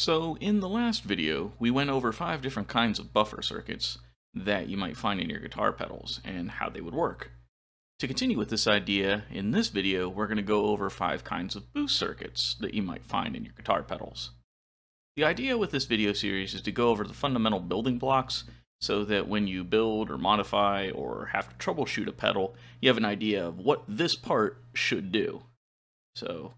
So in the last video, we went over five different kinds of buffer circuits that you might find in your guitar pedals and how they would work. To continue with this idea, in this video we're going to go over five kinds of boost circuits that you might find in your guitar pedals. The idea with this video series is to go over the fundamental building blocks so that when you build or modify or have to troubleshoot a pedal, you have an idea of what this part should do. So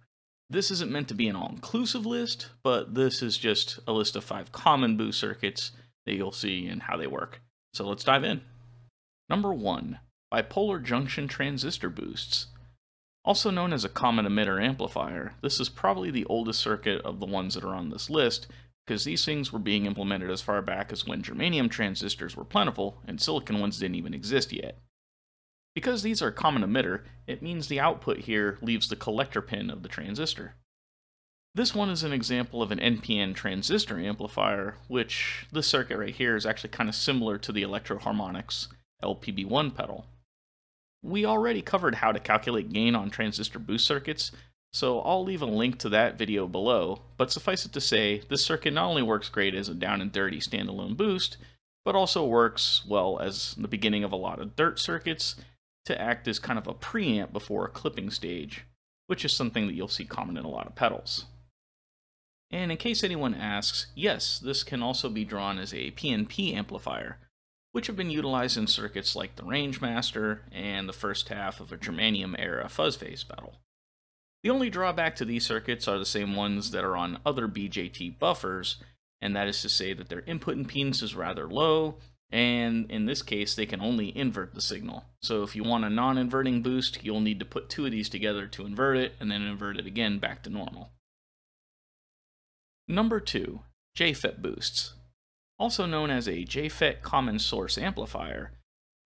this isn't meant to be an all-inclusive list, but this is just a list of five common boost circuits that you'll see and how they work. So let's dive in. Number one, bipolar junction transistor boosts. Also known as a common emitter amplifier, this is probably the oldest circuit of the ones that are on this list, because these things were being implemented as far back as when germanium transistors were plentiful and silicon ones didn't even exist yet. Because these are common emitter, it means the output here leaves the collector pin of the transistor. This one is an example of an NPN transistor amplifier, which this circuit right here is actually kind of similar to the Electro-Harmonix LPB1 pedal. We already covered how to calculate gain on transistor boost circuits, so I'll leave a link to that video below, but suffice it to say, this circuit not only works great as a down and dirty standalone boost, but also works well as the beginning of a lot of dirt circuits to act as kind of a preamp before a clipping stage, which is something that you'll see common in a lot of pedals. And in case anyone asks, yes, this can also be drawn as a PNP amplifier, which have been utilized in circuits like the Rangemaster and the first half of a Germanium era Fuzz Face pedal. The only drawback to these circuits are the same ones that are on other BJT buffers, and that is to say that their input impedance is rather low and in this case they can only invert the signal. So if you want a non-inverting boost, you'll need to put two of these together to invert it, and then invert it again back to normal. Number 2. JFET boosts. Also known as a JFET common source amplifier,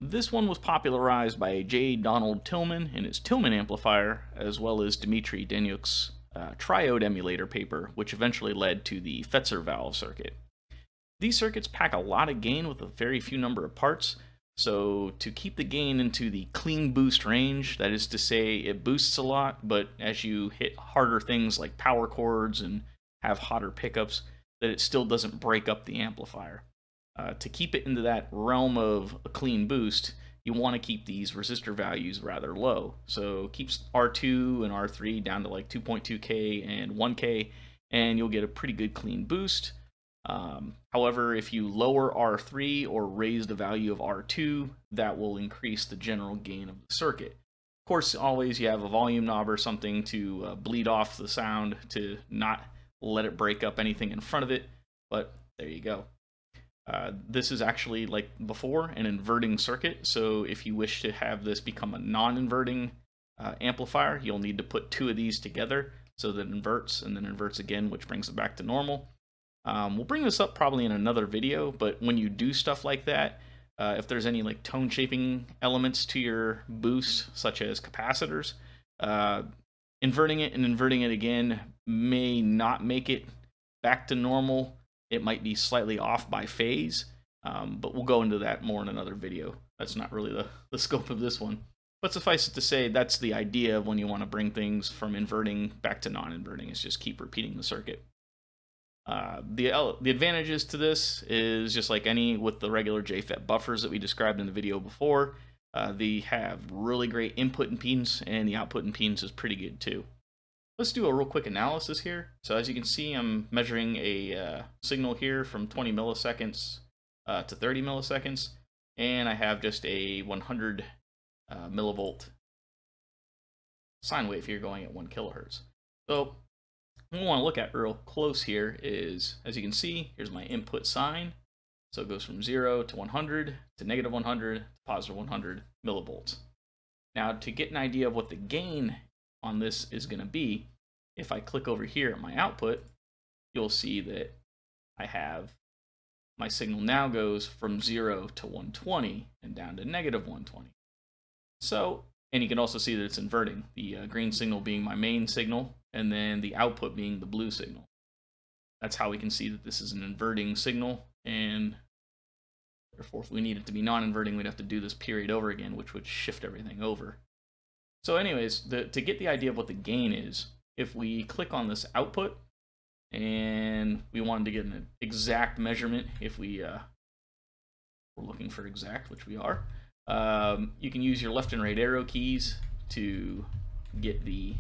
this one was popularized by J. Donald Tillman in his Tillman amplifier, as well as Dmitry Danyuk's uh, triode emulator paper, which eventually led to the Fetzer valve circuit. These circuits pack a lot of gain with a very few number of parts, so to keep the gain into the clean boost range, that is to say it boosts a lot, but as you hit harder things like power chords and have hotter pickups, that it still doesn't break up the amplifier. Uh, to keep it into that realm of a clean boost, you want to keep these resistor values rather low. So keeps R2 and R3 down to like 2.2K and 1K, and you'll get a pretty good clean boost. Um, however, if you lower R3 or raise the value of R2, that will increase the general gain of the circuit. Of course, always you have a volume knob or something to uh, bleed off the sound to not let it break up anything in front of it, but there you go. Uh, this is actually, like before, an inverting circuit, so if you wish to have this become a non-inverting uh, amplifier, you'll need to put two of these together so that it inverts and then inverts again, which brings it back to normal. Um, we'll bring this up probably in another video, but when you do stuff like that, uh, if there's any like tone shaping elements to your boost, such as capacitors, uh, inverting it and inverting it again may not make it back to normal. It might be slightly off by phase, um, but we'll go into that more in another video. That's not really the, the scope of this one. But suffice it to say, that's the idea of when you want to bring things from inverting back to non-inverting, is just keep repeating the circuit. Uh, the the advantages to this is just like any with the regular JFET buffers that we described in the video before. Uh, they have really great input impedance, and the output impedance is pretty good too. Let's do a real quick analysis here. So as you can see, I'm measuring a uh, signal here from 20 milliseconds uh, to 30 milliseconds, and I have just a 100 uh, millivolt sine wave here going at 1 kilohertz. So what we want to look at real close here is, as you can see, here's my input sine. So it goes from 0 to 100 to negative 100 to positive 100 millivolts. Now to get an idea of what the gain on this is going to be, if I click over here at my output, you'll see that I have my signal now goes from 0 to 120 and down to negative 120. So, and you can also see that it's inverting, the uh, green signal being my main signal, and then the output being the blue signal. That's how we can see that this is an inverting signal, and therefore if we need it to be non-inverting, we'd have to do this period over again, which would shift everything over. So anyways, the, to get the idea of what the gain is, if we click on this output, and we wanted to get an exact measurement if we uh, we're looking for exact, which we are. Um, you can use your left and right arrow keys to get the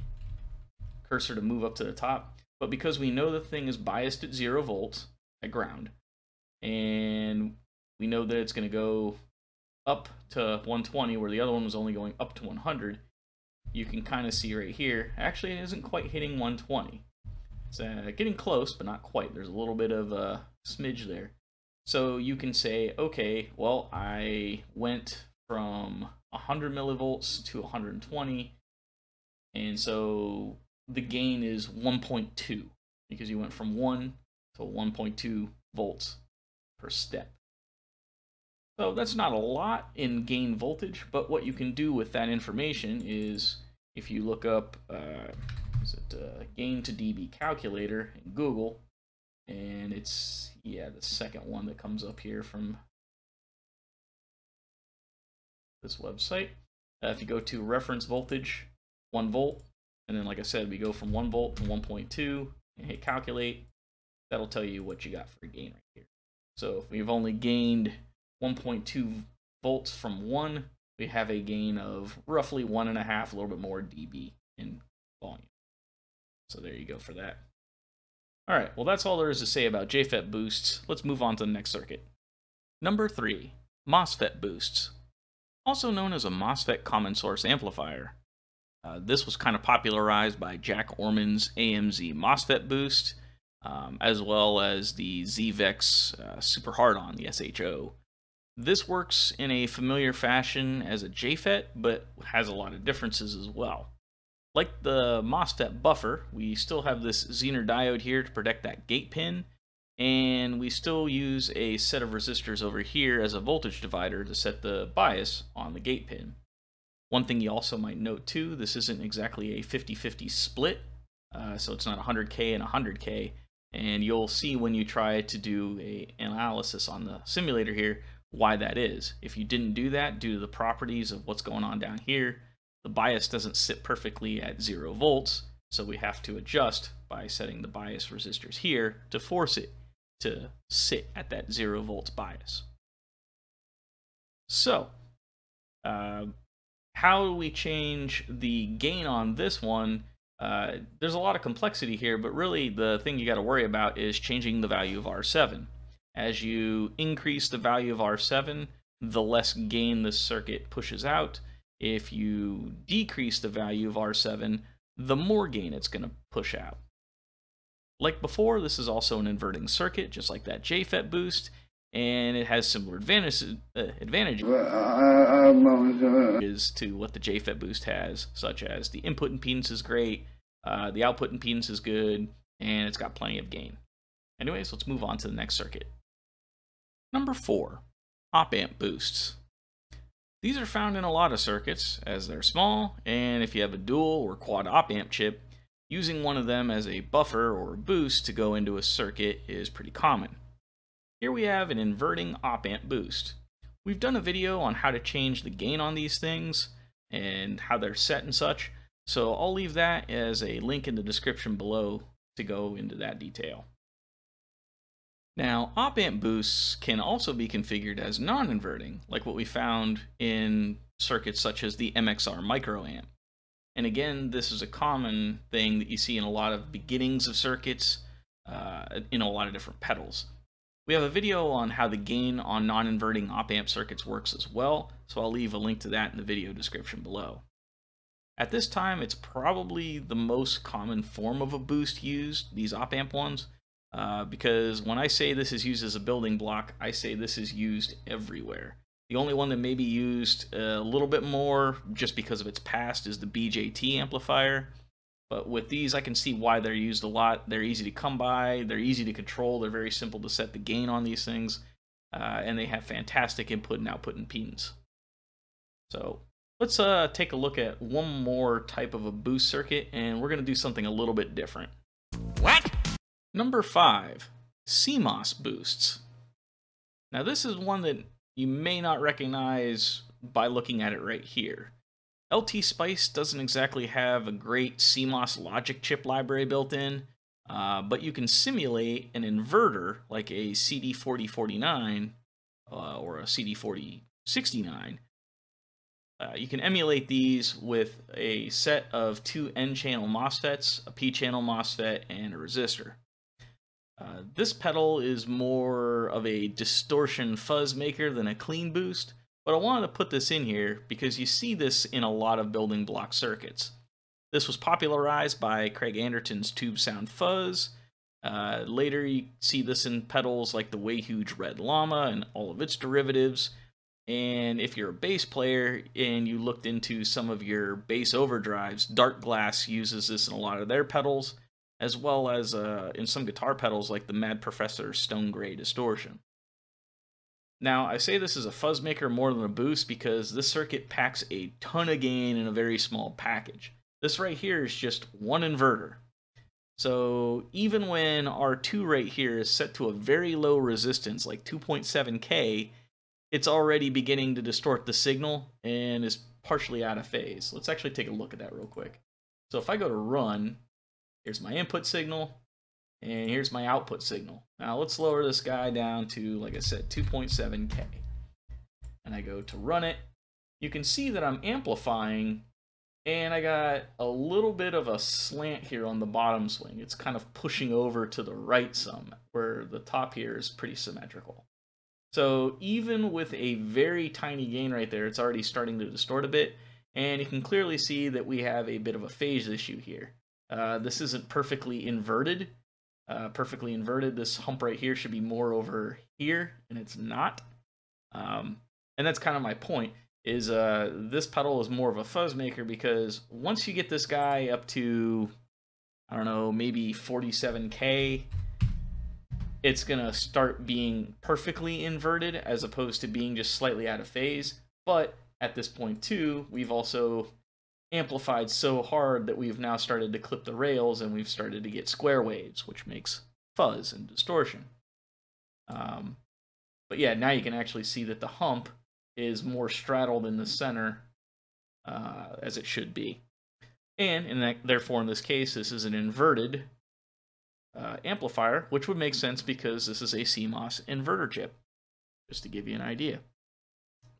cursor to move up to the top. But because we know the thing is biased at zero volts at ground, and we know that it's going to go up to 120 where the other one was only going up to 100, you can kind of see right here, actually it isn't quite hitting 120. It's uh, getting close, but not quite. There's a little bit of a smidge there. So you can say, okay, well, I went from 100 millivolts to 120, and so the gain is 1.2 because you went from 1 to 1.2 volts per step. So that's not a lot in gain voltage, but what you can do with that information is if you look up uh, is it uh, gain to dB calculator in Google, and it's yeah the second one that comes up here from this website. Uh, if you go to reference voltage, one volt, and then like I said, we go from one volt to 1.2 and hit calculate. That'll tell you what you got for gain right here. So if we've only gained 1.2 volts from one, we have a gain of roughly one and a half, a little bit more dB in volume. So there you go for that. All right, well, that's all there is to say about JFET boosts. Let's move on to the next circuit. Number three, MOSFET boosts. Also known as a MOSFET common source amplifier. Uh, this was kind of popularized by Jack Orman's AMZ MOSFET boost, um, as well as the ZVEX uh, Super Hard On, the SHO. This works in a familiar fashion as a JFET, but has a lot of differences as well. Like the MOSFET buffer, we still have this Zener diode here to protect that gate pin, and we still use a set of resistors over here as a voltage divider to set the bias on the gate pin. One thing you also might note too, this isn't exactly a 50-50 split, uh, so it's not 100K and 100K, and you'll see when you try to do a analysis on the simulator here why that is. If you didn't do that due to the properties of what's going on down here, the bias doesn't sit perfectly at zero volts, so we have to adjust by setting the bias resistors here to force it to sit at that zero volts bias. So, uh, how do we change the gain on this one? Uh, there's a lot of complexity here, but really the thing you got to worry about is changing the value of R7. As you increase the value of R7, the less gain the circuit pushes out, if you decrease the value of R7, the more gain it's going to push out. Like before, this is also an inverting circuit, just like that JFET boost, and it has similar advantages, uh, advantages to what the JFET boost has, such as the input impedance is great, uh, the output impedance is good, and it's got plenty of gain. Anyways, let's move on to the next circuit. Number 4. Op-amp boosts. These are found in a lot of circuits as they're small, and if you have a dual or quad op amp chip, using one of them as a buffer or a boost to go into a circuit is pretty common. Here we have an inverting op amp boost. We've done a video on how to change the gain on these things and how they're set and such, so I'll leave that as a link in the description below to go into that detail. Now, op-amp boosts can also be configured as non-inverting, like what we found in circuits such as the MXR microamp. And again, this is a common thing that you see in a lot of beginnings of circuits, uh, in a lot of different pedals. We have a video on how the gain on non-inverting op-amp circuits works as well, so I'll leave a link to that in the video description below. At this time, it's probably the most common form of a boost used, these op-amp ones, uh, because when I say this is used as a building block, I say this is used everywhere. The only one that may be used a little bit more just because of its past is the BJT amplifier. But with these, I can see why they're used a lot. They're easy to come by, they're easy to control, they're very simple to set the gain on these things, uh, and they have fantastic input and output impedance. So let's uh, take a look at one more type of a boost circuit, and we're going to do something a little bit different. What? Number five, CMOS boosts. Now this is one that you may not recognize by looking at it right here. LT Spice doesn't exactly have a great CMOS logic chip library built in, Uh, but you can simulate an inverter like a CD4049 uh, or a CD4069. Uh, you can emulate these with a set of two N-channel MOSFETs, a P-channel MOSFET, and a resistor. Uh, this pedal is more of a distortion fuzz maker than a clean boost, but I wanted to put this in here because you see this in a lot of building block circuits. This was popularized by Craig Anderton's Tube Sound Fuzz. Uh, later, you see this in pedals like the Way Huge Red Llama and all of its derivatives. And if you're a bass player and you looked into some of your bass overdrives, Dark Glass uses this in a lot of their pedals, as well as uh, in some guitar pedals like the Mad Professor Stone Gray Distortion. Now, I say this is a fuzz maker more than a boost because this circuit packs a ton of gain in a very small package. This right here is just one inverter. So even when R2 right here is set to a very low resistance, like 2.7K, it's already beginning to distort the signal and is partially out of phase. Let's actually take a look at that real quick. So if I go to run, here's my input signal, and here's my output signal. Now let's lower this guy down to, like I said, 2.7K. And I go to run it. You can see that I'm amplifying and I got a little bit of a slant here on the bottom swing. It's kind of pushing over to the right some, where the top here is pretty symmetrical. So even with a very tiny gain right there, it's already starting to distort a bit. And you can clearly see that we have a bit of a phase issue here. Uh, this isn't perfectly inverted. Uh, perfectly inverted, this hump right here should be more over here, and it's not. Um, and that's kind of my point is uh, this pedal is more of a fuzz maker because once you get this guy up to, I don't know, maybe 47K, it's going to start being perfectly inverted as opposed to being just slightly out of phase. But at this point too, we've also amplified so hard that we've now started to clip the rails and we've started to get square waves, which makes fuzz and distortion. Um, but yeah, now you can actually see that the hump is more straddled in the center uh, as it should be. And in that, therefore, in this case, this is an inverted uh, amplifier, which would make sense because this is a CMOS inverter chip, just to give you an idea.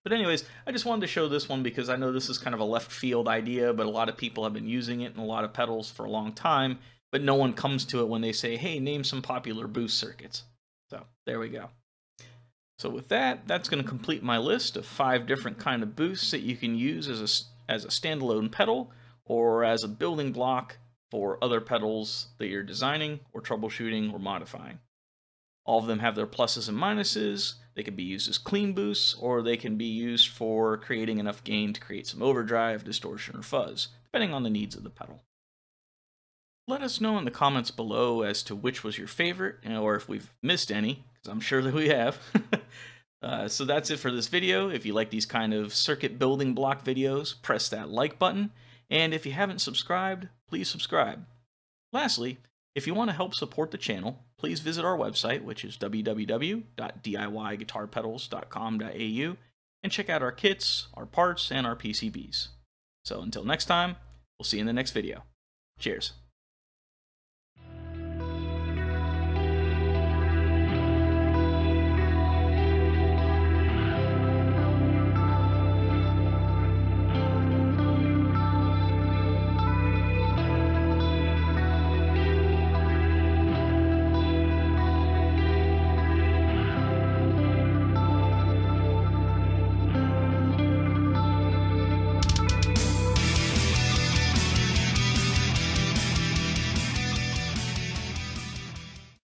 But anyways, I just wanted to show this one because I know this is kind of a left field idea, but a lot of people have been using it in a lot of pedals for a long time, but no one comes to it when they say, hey, name some popular boost circuits. So there we go. So with that, that's going to complete my list of five different kind of boosts that you can use as a, as a standalone pedal or as a building block for other pedals that you're designing or troubleshooting or modifying. All of them have their pluses and minuses. They can be used as clean boosts or they can be used for creating enough gain to create some overdrive, distortion, or fuzz, depending on the needs of the pedal. Let us know in the comments below as to which was your favorite or if we've missed any, because I'm sure that we have. uh, so that's it for this video. If you like these kind of circuit building block videos, press that like button. And if you haven't subscribed, please subscribe. Lastly, if you want to help support the channel, please visit our website, which is www.diyguitarpedals.com.au, and check out our kits, our parts, and our PCBs. So until next time, we'll see you in the next video. Cheers.